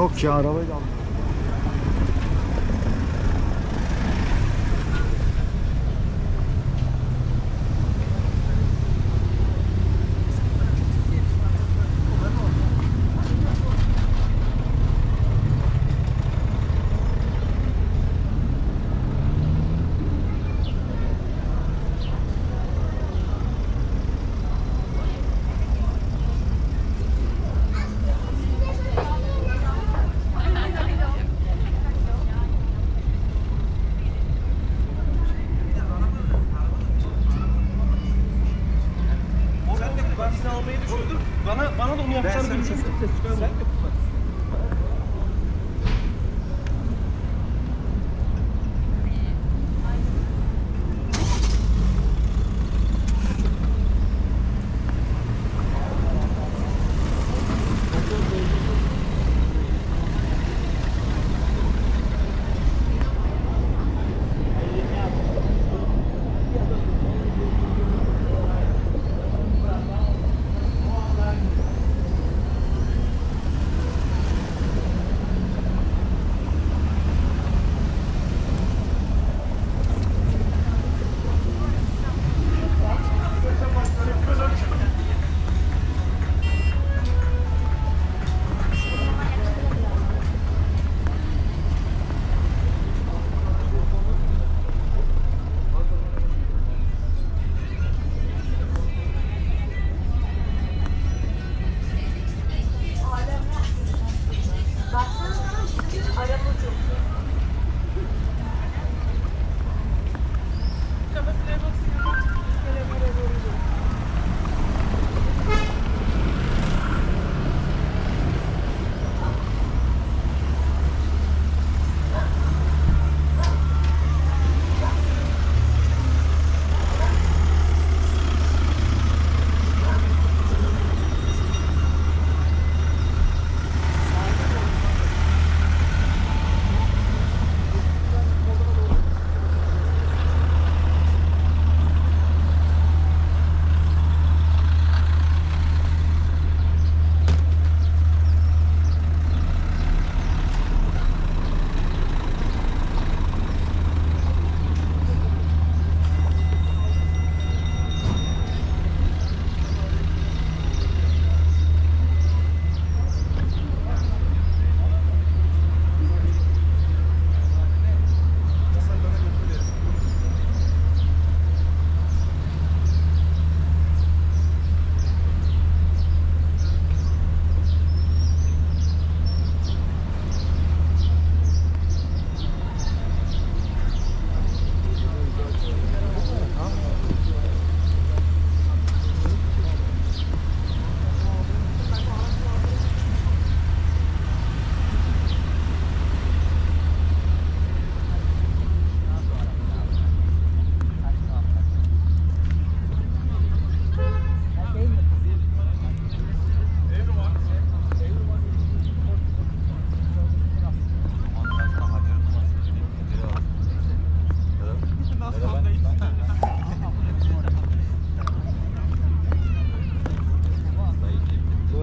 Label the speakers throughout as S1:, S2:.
S1: Yok ya arabayla aldım.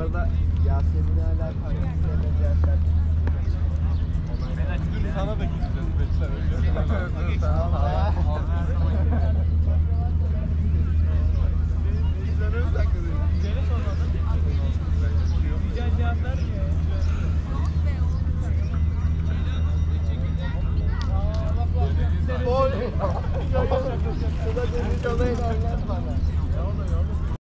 S1: arada Yasemin'e hala kaynaklarına gelsen. Dur sana da gideceğiz bekler öyle. Tamam.